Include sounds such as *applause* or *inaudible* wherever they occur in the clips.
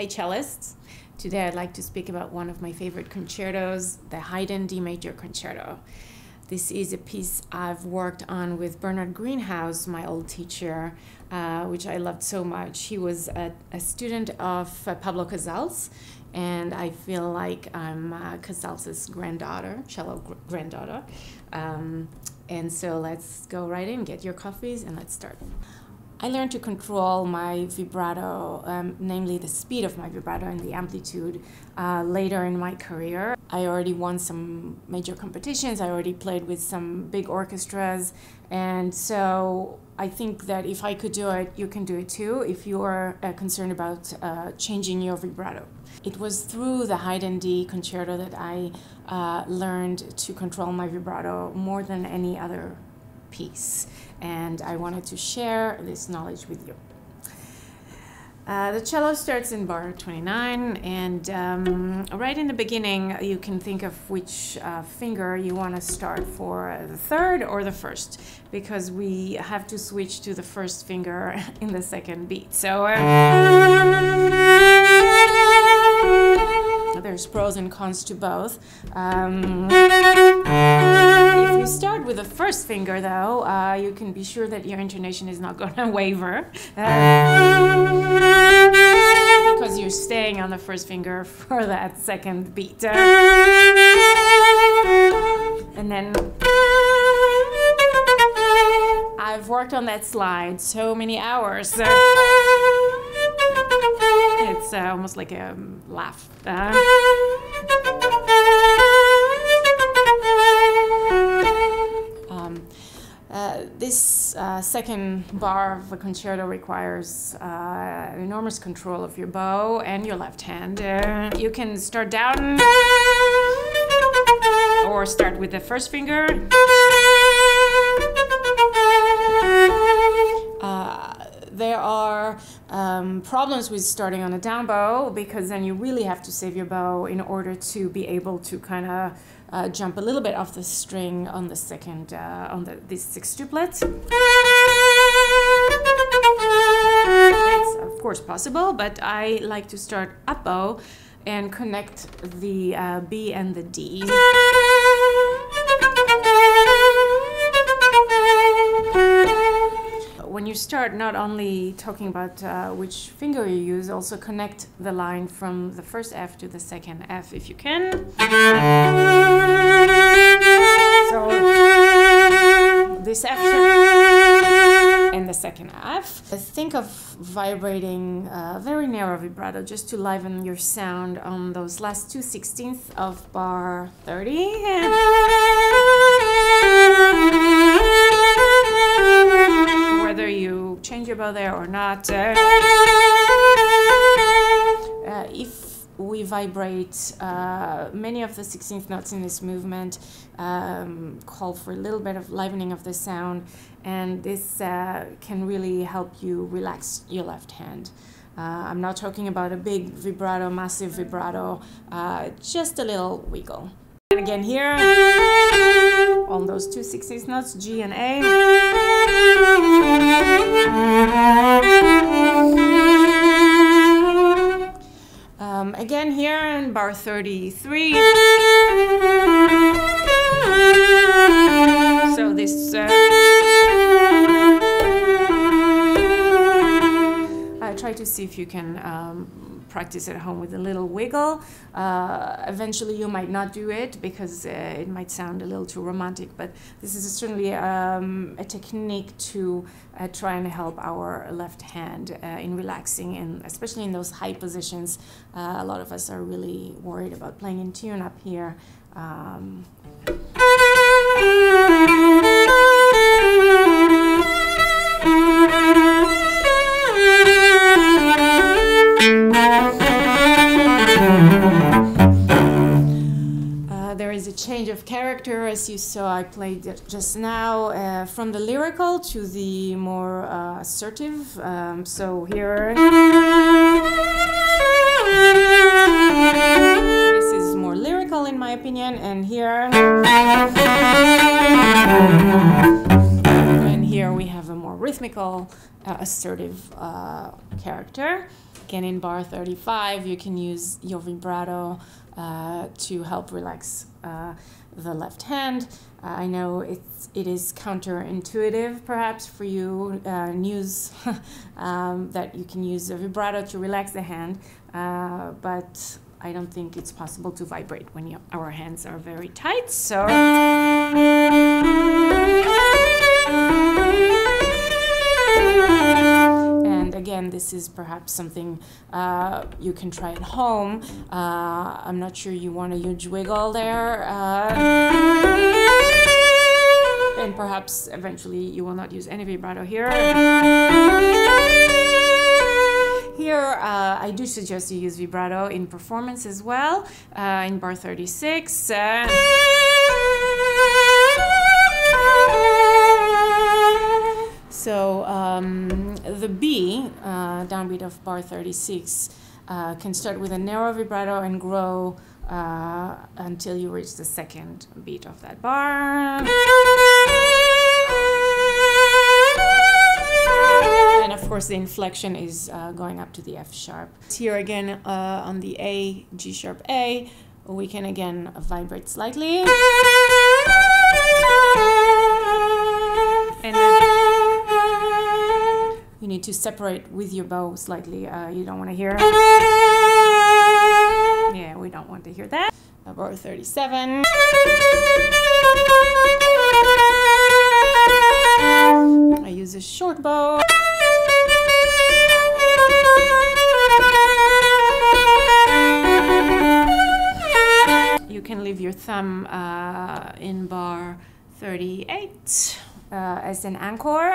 Hi, cellists. Today I'd like to speak about one of my favorite concertos, the Haydn D Major Concerto. This is a piece I've worked on with Bernard Greenhouse, my old teacher, uh, which I loved so much. He was a, a student of uh, Pablo Casals, and I feel like I'm uh, Casals's granddaughter, cello gr- granddaughter. Um, and so let's go right in, get your coffees, and let's start. I learned to control my vibrato, um, namely the speed of my vibrato and the amplitude, uh, later in my career. I already won some major competitions, I already played with some big orchestras, and so I think that if I could do it, you can do it too if you are uh, concerned about uh, changing your vibrato. It was through the Haydn D concerto that I uh, learned to control my vibrato more than any other piece, and I wanted to share this knowledge with you. Uh, the cello starts in bar 29, and um, right in the beginning, you can think of which uh, finger you want to start for the third or the first, because we have to switch to the first finger *laughs* in the second beat. So uh, there's pros and cons to both. Um, you start with the first finger, though, uh, you can be sure that your intonation is not going *laughs* to waver. Uh, because you're staying on the first finger for that second beat. Uh, and then I've worked on that slide so many hours. Uh, it's uh, almost like a laugh. Uh, second bar of the concerto requires uh, enormous control of your bow and your left hand. Uh, you can start down or start with the first finger. Uh, there are um, problems with starting on a down bow because then you really have to save your bow in order to be able to kind of uh, jump a little bit off the string on the second uh, on the this sextuplet. It's of course possible, but I like to start up bow and connect the uh, B and the D. when you start not only talking about uh, which finger you use, also connect the line from the first F to the second F if you can. This F mm-hmm. and the second F. Think of vibrating a very narrow vibrato just to liven your sound on those last two sixteenths of bar 30 mm-hmm. whether you change your bow there or not. Uh, vibrate, uh, many of the 16th notes in this movement um, call for a little bit of livening of the sound, and this uh, can really help you relax your left hand. Uh, I'm not talking about a big vibrato, massive vibrato, uh, just a little wiggle. And again here, on those two 16th notes, G and A. again here in bar 33. So this. Uh, I try to see if you can um, practice at home with a little wiggle. Uh, eventually, you might not do it because uh, it might sound a little too romantic, but this is certainly um, a technique to uh, try and help our left hand uh, in relaxing, and especially in those high positions. Uh, a lot of us are really worried about playing in tune up here. Um, of character, as you saw. I played just now uh, from the lyrical to the more uh, assertive. Um, so here, this is more lyrical in my opinion, and here, and here we have a more rhythmical, uh, assertive uh, character. Again, in bar 35, you can use your vibrato uh, to help relax uh, the left hand. Uh, I know it's, it is counterintuitive, perhaps, for you uh, news *laughs* um, that you can use a vibrato to relax the hand, but I don't think it's possible to vibrate when you, our hands are very tight. So. This is perhaps something uh, you can try at home. Uh, I'm not sure you want a huge wiggle there. Uh, and perhaps eventually you will not use any vibrato here. Here, uh, I do suggest you use vibrato in performance as well, uh, in bar 36. Downbeat of bar 36, uh, can start with a narrow vibrato and grow uh, until you reach the second beat of that bar. And of course, the inflection is uh, going up to the F sharp. Here again uh, on the A, G sharp A, we can again vibrate slightly. And you need to separate with your bow slightly. Uh, you don't want to hear. Yeah, we don't want to hear that. Bar 37. I use a short bow. You can leave your thumb uh, in bar 38 uh, as an encore.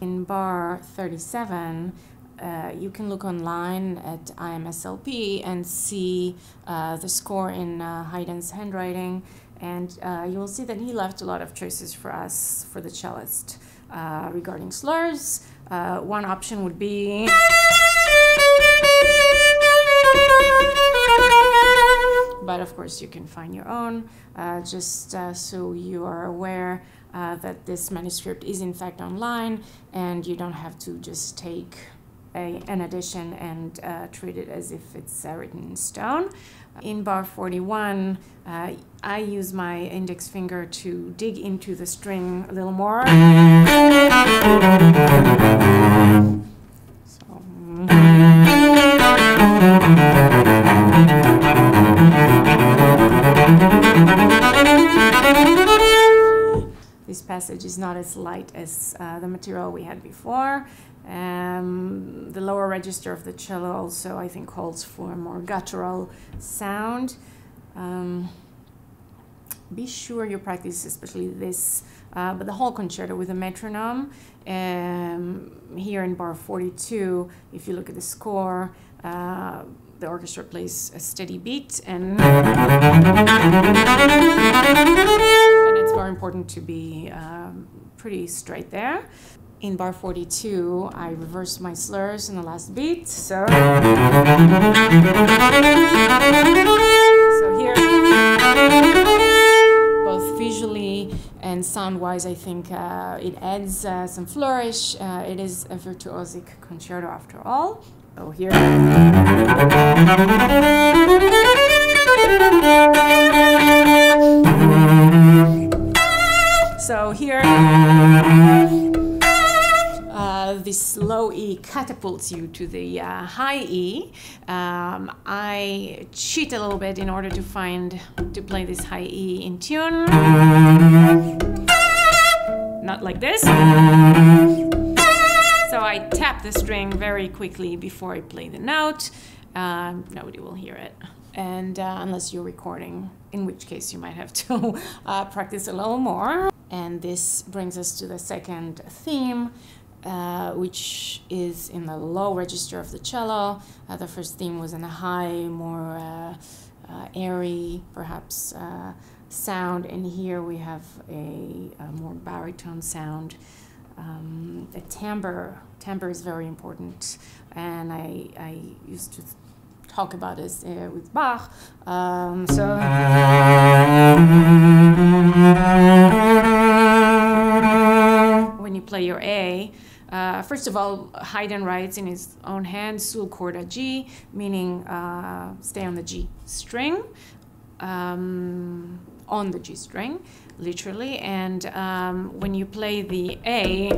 In bar 37, uh, you can look online at IMSLP and see uh, the score in uh, Haydn's handwriting and uh, you will see that he left a lot of choices for us, for the cellist, uh, regarding slurs. Uh, one option would be. But of course, you can find your own, uh, just uh, so you are aware uh, that this manuscript is in fact online and you don't have to just take a, an edition and treat it as if it's written in stone. In bar 41, uh, I use my index finger to dig into the string a little more. Not as light as uh, the material we had before. Um, the lower register of the cello also, I think, calls for a more guttural sound. Um, be sure you practice, especially this, uh, but the whole concerto with a metronome. Um, here in bar 42, if you look at the score, uh, the orchestra plays a steady beat and, and it's very important to be um, pretty straight there in bar 42, I reversed my slurs in the last beat. So, so here, both visually and sound-wise, I think uh, it adds uh, some flourish. Uh, it is a virtuosic concerto after all. So here. So here this low E catapults you to the uh, high E. Um, I cheat a little bit in order to find, to play this high E in tune. Not like this. So I tap the string very quickly before I play the note. Um, nobody will hear it. And uh, unless you're recording, in which case you might have to *laughs* uh, practice a little more. And this brings us to the second theme, uh, which is in the low register of the cello. Uh, the first theme was in a high, more uh, uh airy, perhaps, sound, and here we have a, a more baritone sound. Um, a timbre, timbre is very important, and I, I used to talk about this uh, with Bach. Um, so. You play your A, uh, first of all, Haydn writes in his own hand sul corda G, meaning uh, stay on the G string, um, on the G string, literally. And um, when you play the A,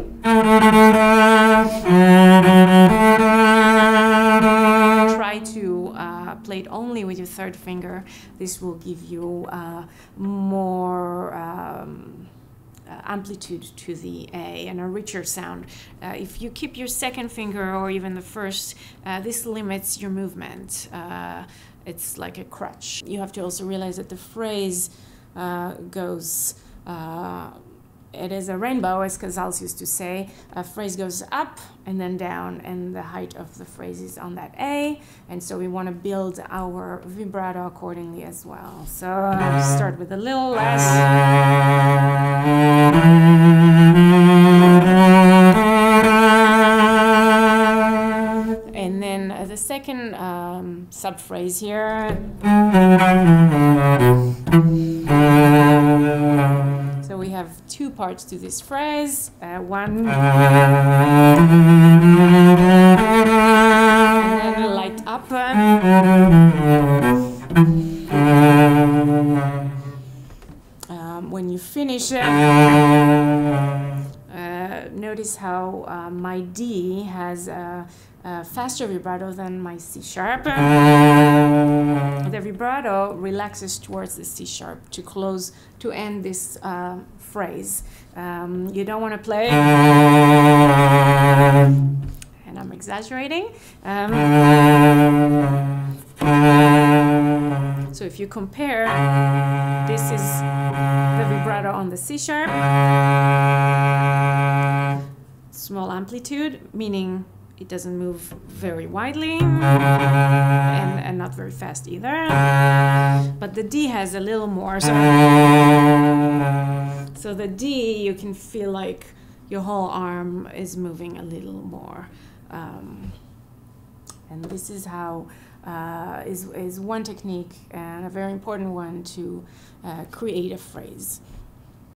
try to uh, play it only with your third finger. This will give you uh, more. Um, amplitude to the A and a richer sound. Uh, if you keep your second finger or even the first, uh, this limits your movement. Uh, it's like a crutch. You have to also realize that the phrase uh, goes uh, it is a rainbow, as Casals used to say. A phrase goes up and then down, and the height of the phrase is on that A. And so we want to build our vibrato accordingly as well. So uh, start with a little less. And then uh, the second um, subphrase here. So we have two parts to this phrase. Uh, one, notice how uh, my D has a, a faster vibrato than my C sharp. The vibrato relaxes towards the C sharp to close, to end this uh, phrase. Um, you don't want to play, and I'm exaggerating. Um, so if you compare, this is the vibrato on the C sharp, small amplitude, meaning it doesn't move very widely and, and not very fast either. But the D has a little more. So, so the D, you can feel like your whole arm is moving a little more. Um, and this is how uh, is is one technique and a very important one to uh, create a phrase.